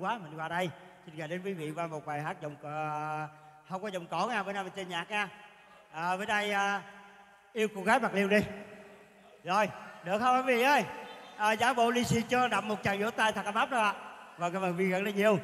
quá mình qua đây. Xin gửi đến quý vị qua một bài hát dòng ờ, không có dòng cổ nha bữa nay mình chơi nhạc nha. À, bữa nay à, yêu cô gái bạc liêu đi. Rồi được không quý vị ơi? À, giả bộ lì xì cho đậm một tràng vỗ tay thật ấm áp đó ạ. Và cảm ơn quý vị rất là nhiều.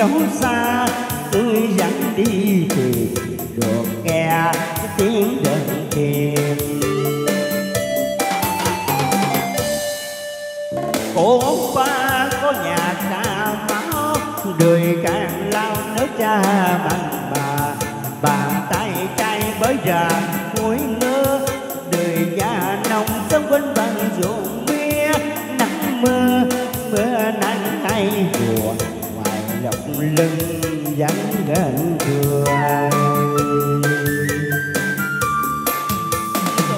Dấu xa tôi dẫn đi tìm được nghe tiếng đờn kèm cổ ba có nhà cha máu đời càng lao nước cha bằng bà. Bàn tay chay bới ra cuối ngơ, đời già nồng sống quên bằng ruộng mía nắng mưa mưa nắng hay mùa lộc lưng vắng gần cười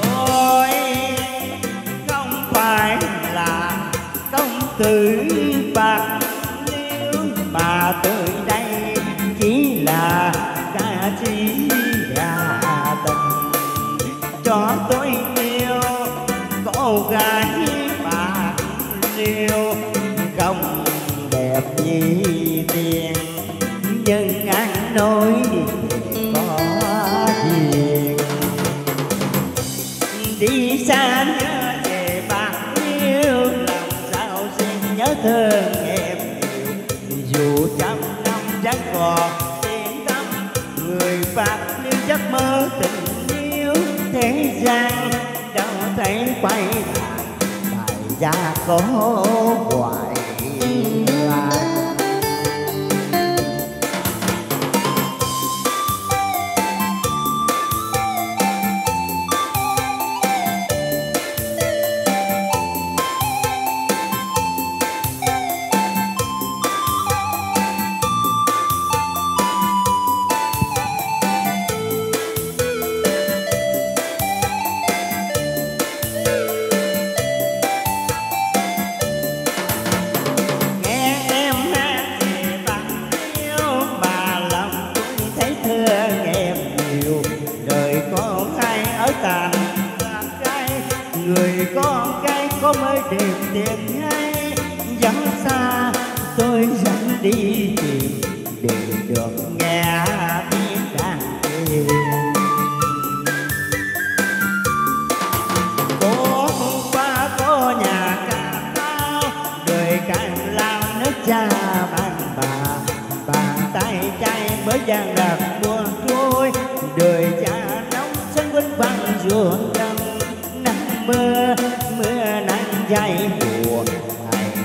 tôi không phải là công tử bạc. Liêu mà tôi đây chỉ là ca sĩ đi xa nhớ về bạc yêu làm sao xin nhớ thương em nhiều. Dù trăm năm chắc còn tiếng tâm người bạc yêu giấc mơ tình yêu. Thế gian đâu thấy quay lại bài gia có hoài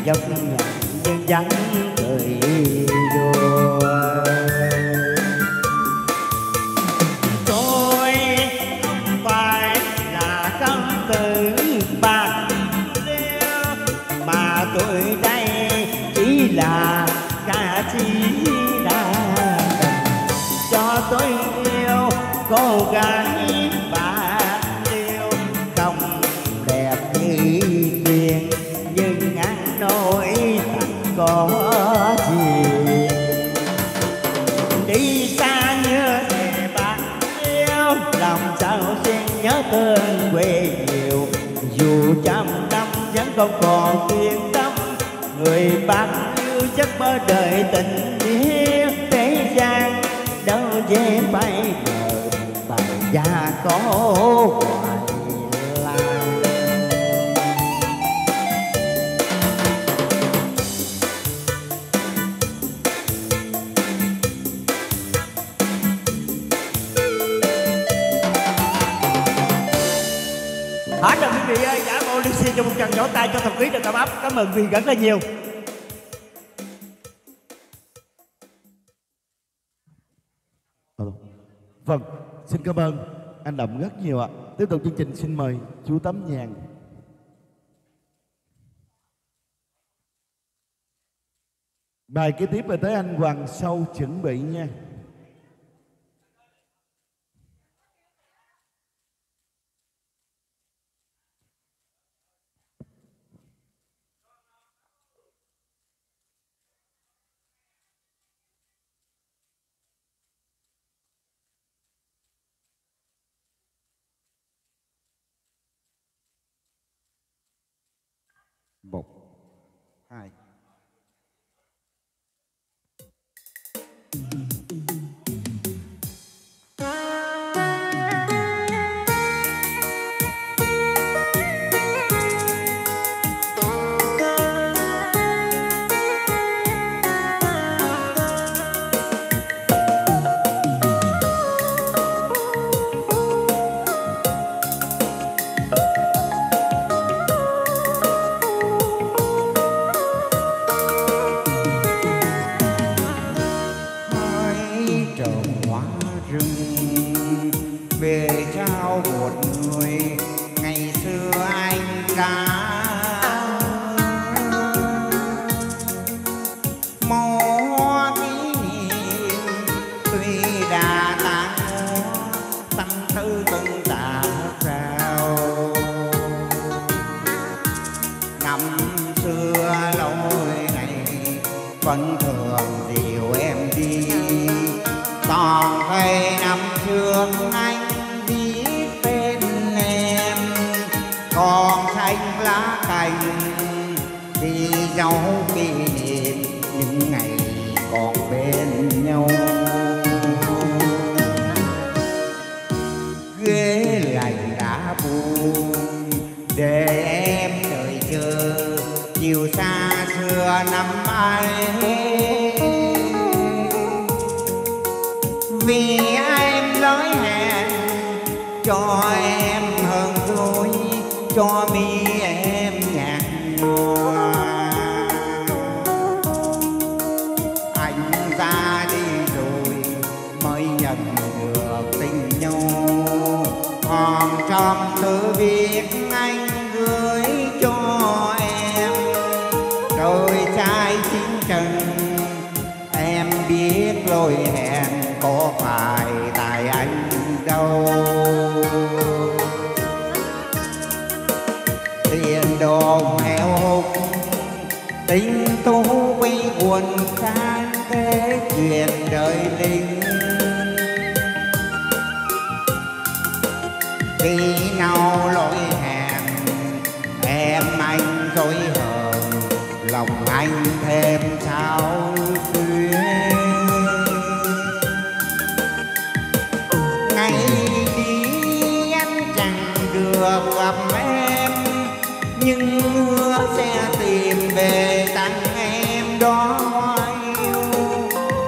dốc nhạc nhưng dân có gì? Đi xa nhớ về bạn yêu, lòng sao xin nhớ thương quê nhiều. Dù trăm năm vẫn không còn yên tâm, người bạn yêu chắc mơ đời tình yêu. Thế gian đâu dễ bay bờ bài gia có hoài các quý vị giả Bolusie cho một tràng vỗ tay cho thật quý được cảm áp cảm ơn vì rất là nhiều. Vâng xin cảm ơn. Anh đậm rất nhiều ạ. Tiếp tục chương trình xin mời chú tấm nhàn. Bài kế tiếp là tới anh hoàng sâu chuẩn bị nha. Một hai. cành lá cành, đi dấu kỷ niệm những ngày còn bên nhau. Ghế lạnh đã buồn để em đợi chờ. Chiều xa xưa năm ấy, vì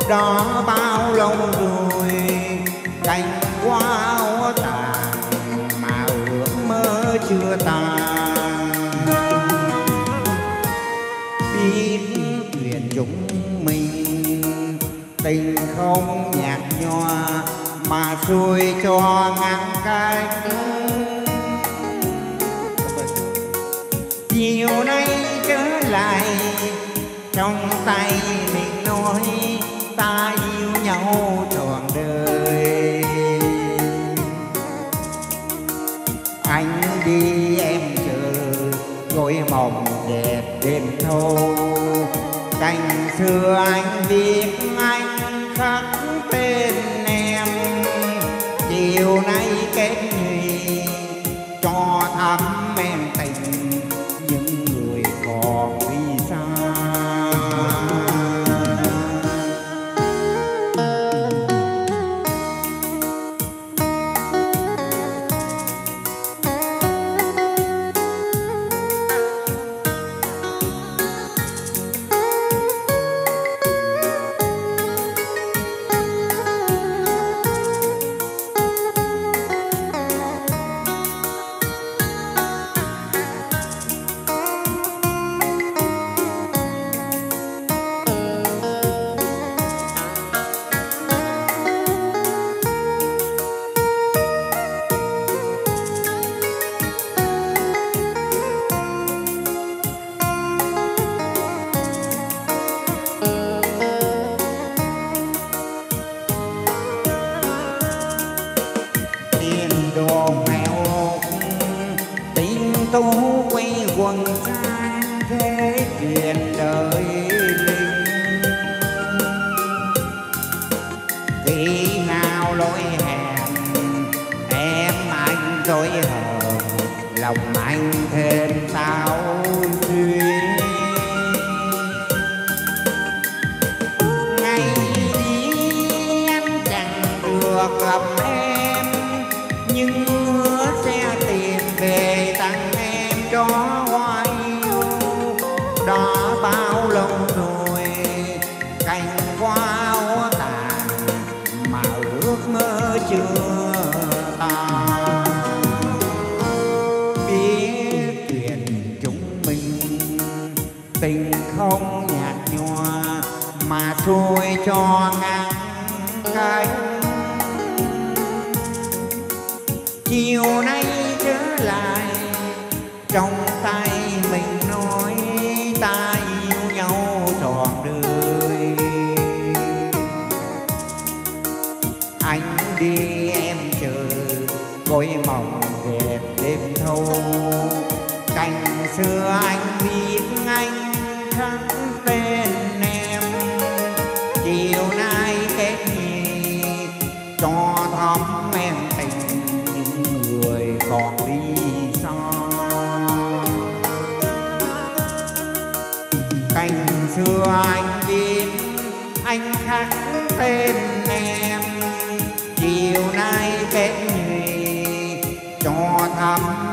đó bao lâu rồi? Cánh hoa áo tàn mà ước mơ chưa tàn. Biết thuyền chúng mình tình không nhạt nhòa, mà xuôi cho ngang cánh chiều nay trở lại, trong tay mình nói ta yêu nhau trọn đời. Anh đi em chờ ngôi mộng đẹp đêm thâu. Cành xưa anh đi chuyện đời linh khi nào lối hẹn em anh dối hợp, lòng anh thêm tao duyên. Ngày em chẳng được gặp em nhưng mà trôi cho ngang cánh chiều nay trở lại, trong tay mình nói ta yêu nhau trọn đời. Anh đi em chờ gối mộng đẹp đêm thâu. Cành xưa anh biết anh khắc chiều nay